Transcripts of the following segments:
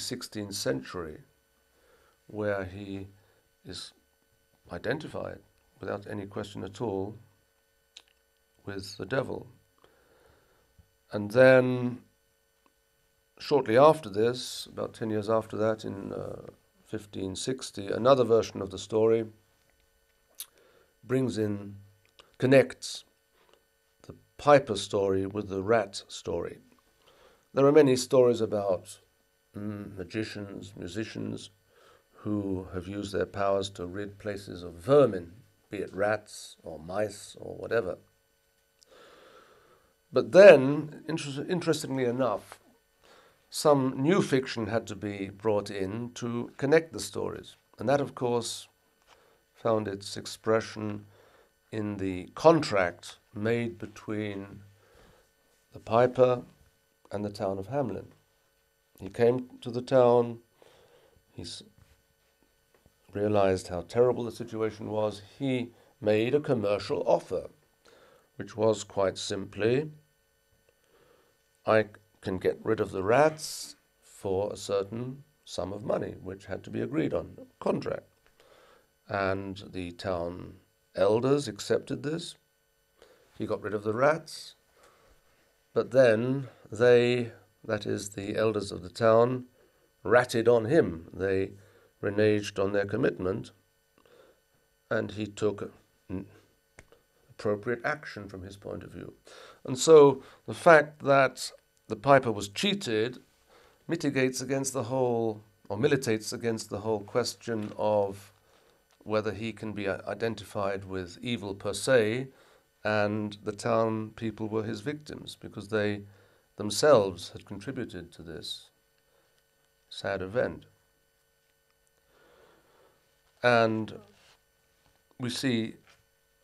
16th century, where he is identified without any question at all with the devil. And then, shortly after this, about 10 years after that, in uh, 1560, another version of the story brings in, connects the Piper story with the rat story. There are many stories about magicians, musicians who have used their powers to rid places of vermin, be it rats or mice or whatever. But then, inter- interestingly enough, some new fiction had to be brought in to connect the stories. And that, of course, found its expression in the contract made between the piper and the town of Hamelin. He came to the town, he realized how terrible the situation was. He made a commercial offer, which was quite simply I can get rid of the rats for a certain sum of money, which had to be agreed on, contract. And the town elders accepted this. He got rid of the rats. But then they, that is, the elders of the town, ratted on him. They reneged on their commitment, and he took appropriate action from his point of view. And so the fact that the piper was cheated mitigates against the whole, or militates against the whole question of whether he can be uh, identified with evil per se, and the town people were his victims because they themselves had contributed to this sad event. And we see,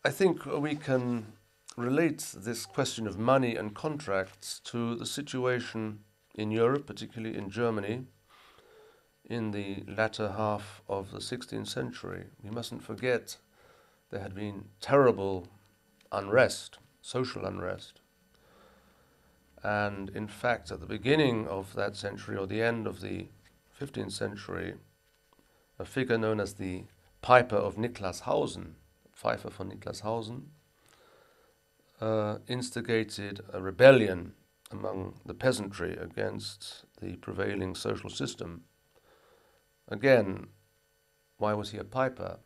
I think we can relate this question of money and contracts to the situation in Europe, particularly in Germany, in the latter half of the 16th century. We mustn't forget there had been terrible unrest, social unrest. And in fact, at the beginning of that century, or the end of the 15th century, a figure known as the Piper of Niklashausen, Pfeifer von Niklashausen, uh, instigated a rebellion among the peasantry against the prevailing social system. Again, why was he a piper?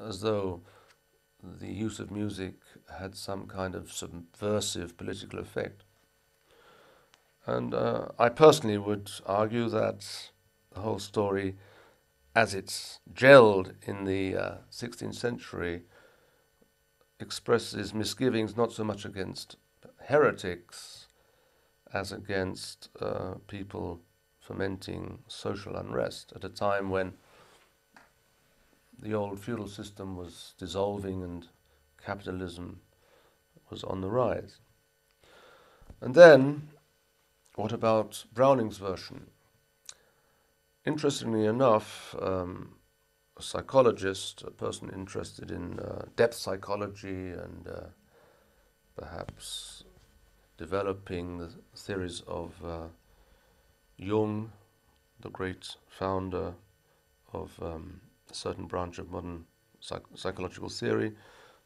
As though the use of music had some kind of subversive political effect. And uh, I personally would argue that the whole story, as it's gelled in the uh, 16th century, expresses misgivings not so much against heretics as against uh, people fomenting social unrest at a time when the old feudal system was dissolving and capitalism was on the rise. And then, what about Browning's version? Interestingly enough, um, a psychologist, a person interested in uh, depth psychology and uh, perhaps developing the theories of uh, Jung, the great founder of um, a certain branch of modern psych- psychological theory,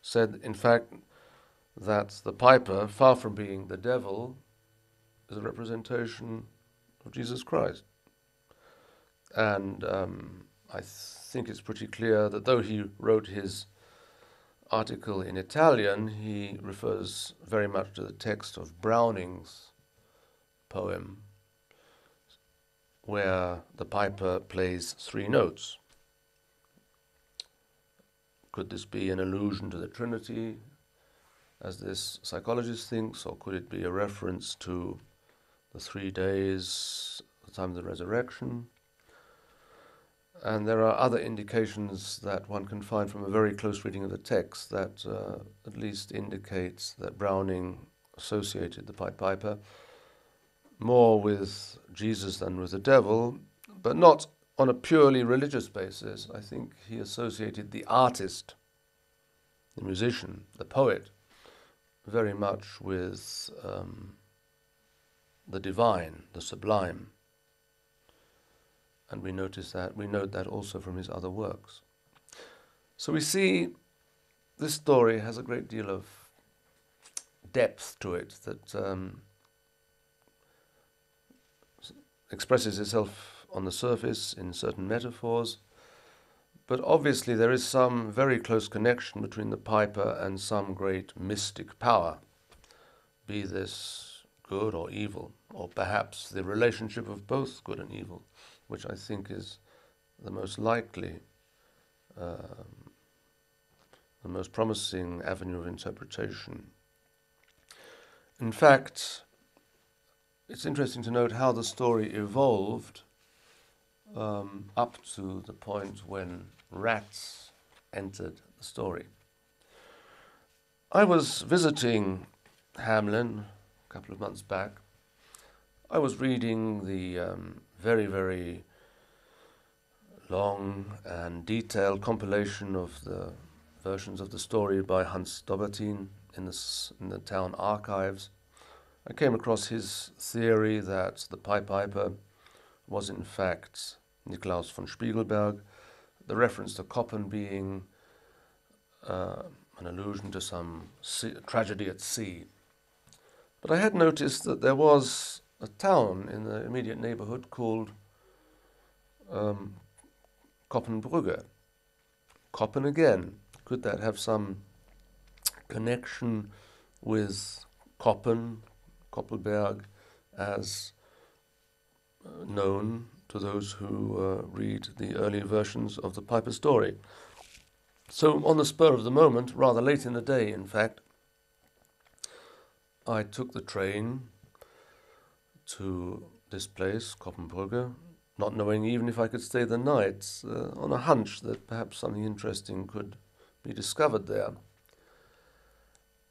said, in fact, that the piper, far from being the devil, is a representation of Jesus Christ. And um, I think it's pretty clear that though he wrote his article in Italian, he refers very much to the text of Browning's poem, where the piper plays three notes. Could this be an allusion to the Trinity, as this psychologist thinks, or could it be a reference to the three days, the time of the resurrection? And there are other indications that one can find from a very close reading of the text that uh, at least indicates that Browning associated the Pied Piper more with Jesus than with the devil, but not on a purely religious basis. I think he associated the artist, the musician, the poet, very much with um, the divine, the sublime. and we notice that we note that also from his other works. So we see this story has a great deal of depth to it that um, expresses itself on the surface in certain metaphors, but obviously there is some very close connection between the piper and some great mystic power, be this good or evil, or perhaps the relationship of both good and evil, which I think is the most likely, um, the most promising avenue of interpretation. In fact, it's interesting to note how the story evolved um, up to the point when rats entered the story. I was visiting Hamelin a couple of months back. I was reading the um, very, very long and detailed compilation of the versions of the story by Hans Dobbertin in the, in the town archives. I came across his theory that the Pied Piper was in fact Niklaus von Spiegelberg, the reference to Koppen being uh, an allusion to some sea, tragedy at sea. But I had noticed that there was a town in the immediate neighborhood called um, Koppenbrugge. Koppen again. Could that have some connection with Koppen, Koppelberg, as uh, known to those who uh, read the early versions of the Piper story. So, on the spur of the moment, rather late in the day, in fact, I took the train to this place, Koppenbrugge, not knowing even if I could stay the night, uh, on a hunch that perhaps something interesting could be discovered there.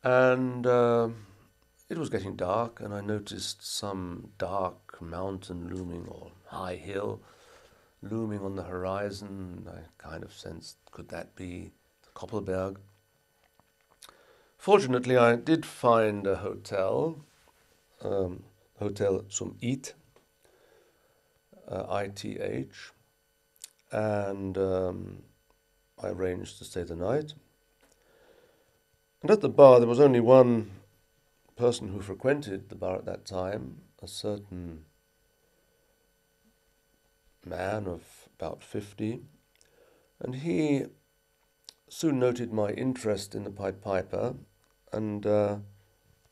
And uh, it was getting dark, and I noticed some dark mountain looming, or high hill looming on the horizon. I kind of sensed, could that be the Koppelberg? Fortunately, I did find a hotel, um, Hotel zum Ith, uh, ITH, and um, I arranged to stay the night. And at the bar, there was only one person who frequented the bar at that time, a certain man of about 50, and he soon noted my interest in the Pied Piper, and uh,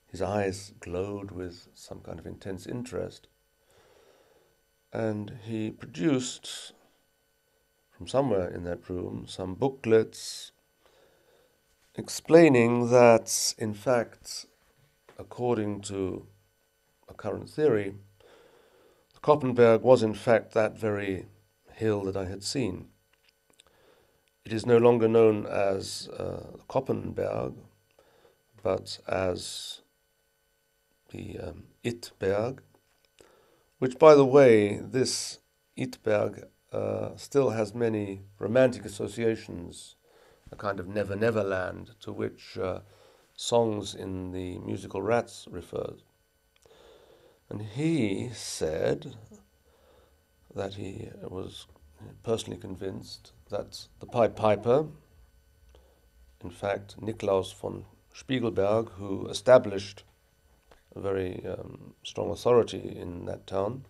his eyes glowed with some kind of intense interest. And he produced from somewhere in that room some booklets explaining that, in fact, according to a current theory, the Koppenberg was in fact that very hill that I had seen. It is no longer known as uh, Koppenberg, but as the um, Itberg, which, by the way, this Itberg uh, still has many romantic associations, a kind of Never Never Land to which uh, songs in the musical Rats referred. And he said that he was personally convinced that the Pied Piper, in fact, Niklaus von Spiegelberg, who established a very um, strong authority in that town,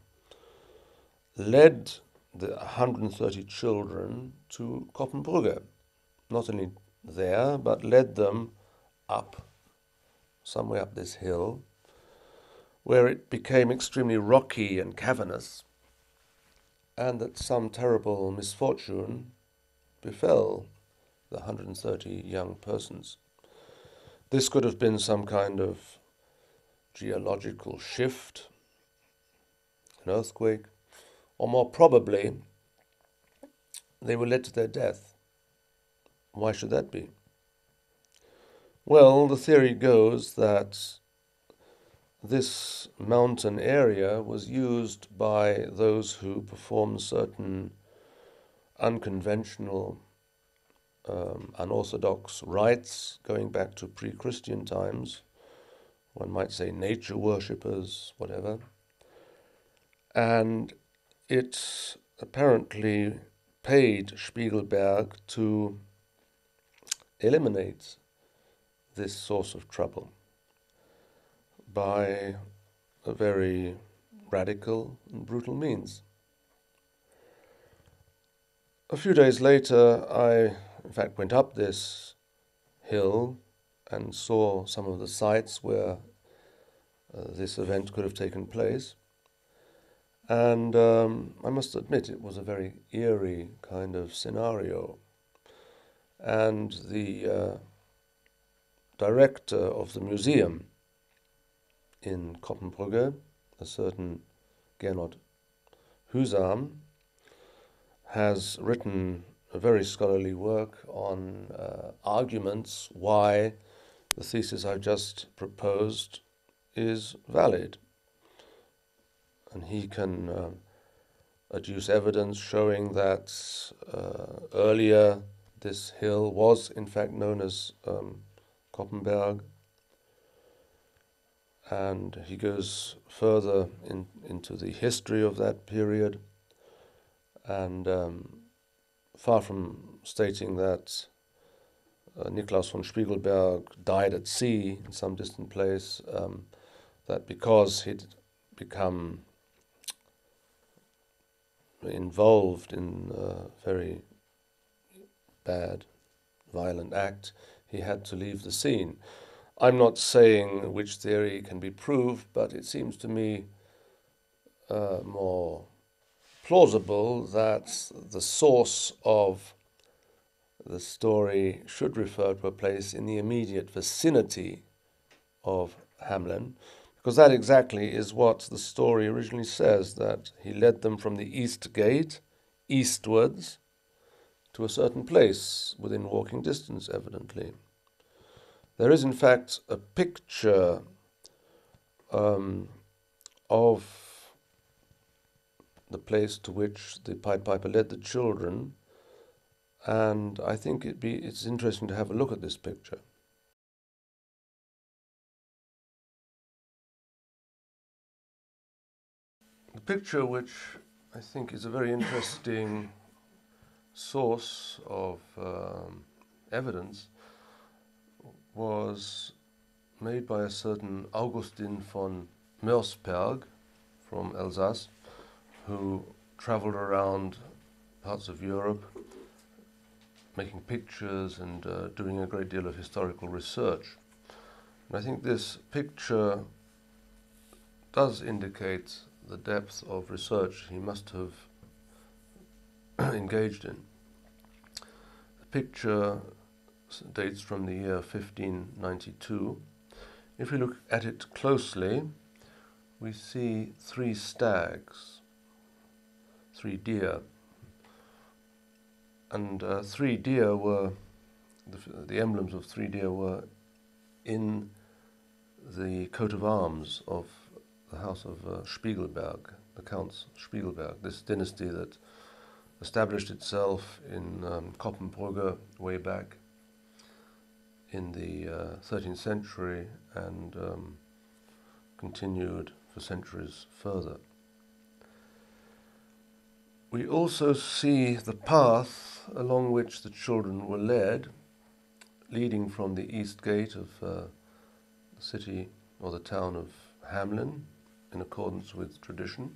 led the 130 children to Koppenbrugge. Not only there, but led them up, somewhere up this hill, where it became extremely rocky and cavernous, and that some terrible misfortune befell the 130 young persons. This could have been some kind of geological shift, an earthquake, or more probably, they were led to their death. Why should that be? Well, the theory goes that this mountain area was used by those who performed certain unconventional, um, unorthodox rites going back to pre Christian times. One might say nature worshippers, whatever. And it apparently paid Spiegelberg to eliminate this source of trouble by a very radical and brutal means. A few days later, I, in fact, went up this hill and saw some of the sites where uh, this event could have taken place. And um, I must admit, it was a very eerie kind of scenario. And the uh, director of the museum in Koppenbrugge, a certain Gernot Husam, has written a very scholarly work on uh, arguments why the thesis I've just proposed is valid. And he can uh, adduce evidence showing that uh, earlier this hill was in fact known as um, Koppenberg. And he goes further in, into the history of that period. And um, far from stating that uh, Niklaus von Spiegelberg died at sea in some distant place, um, that because he'd become involved in a very bad, violent act, he had to leave the scene. I'm not saying which theory can be proved, but it seems to me uh, more plausible that the source of the story should refer to a place in the immediate vicinity of Hamelin, because that exactly is what the story originally says that he led them from the east gate eastwards to a certain place within walking distance, evidently. There is, in fact, a picture um, of the place to which the Pied Piper led the children, and I think it be, it's interesting to have a look at this picture. The picture, which I think is a very interesting source of um, evidence, was made by a certain Augustin von Mörsperg from Alsace, who traveled around parts of Europe making pictures and uh, doing a great deal of historical research. And I think this picture does indicate the depth of research he must have engaged in. The picture dates from the year 1592. If we look at it closely, we see three stags, three deer. And uh, three deer were, the, the emblems of three deer were in the coat of arms of the house of uh, Spiegelberg, the Counts Spiegelberg, this dynasty that established itself in um, Koppenbrugge way back in the uh, 13th century and um, continued for centuries further. We also see the path along which the children were led, leading from the east gate of uh, the city or the town of Hamelin, in accordance with tradition.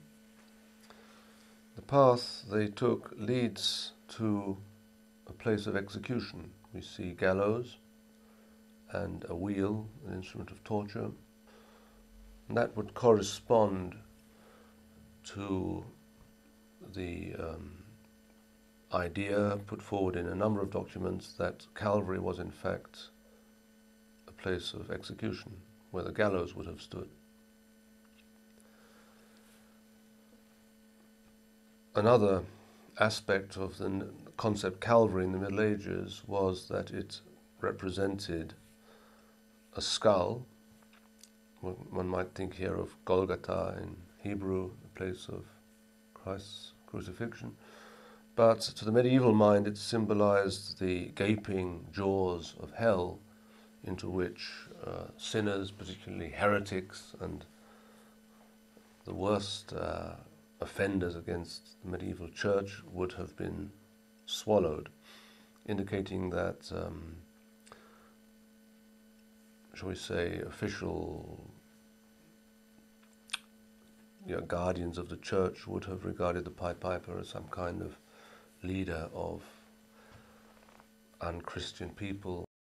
The path they took leads to a place of execution. We see gallows, and a wheel, an instrument of torture. And that would correspond to the um, idea put forward in a number of documents that Calvary was in fact a place of execution where the gallows would have stood. Another aspect of the concept Calvary in the Middle Ages was that it represented a skull. One might think here of Golgotha in Hebrew, the place of Christ's crucifixion. But to the medieval mind, it symbolized the gaping jaws of hell into which uh, sinners, particularly heretics and the worst uh, offenders against the medieval church would have been swallowed, indicating that, um, shall we say, official you know, guardians of the church would have regarded the Pied Piper as some kind of leader of unchristian people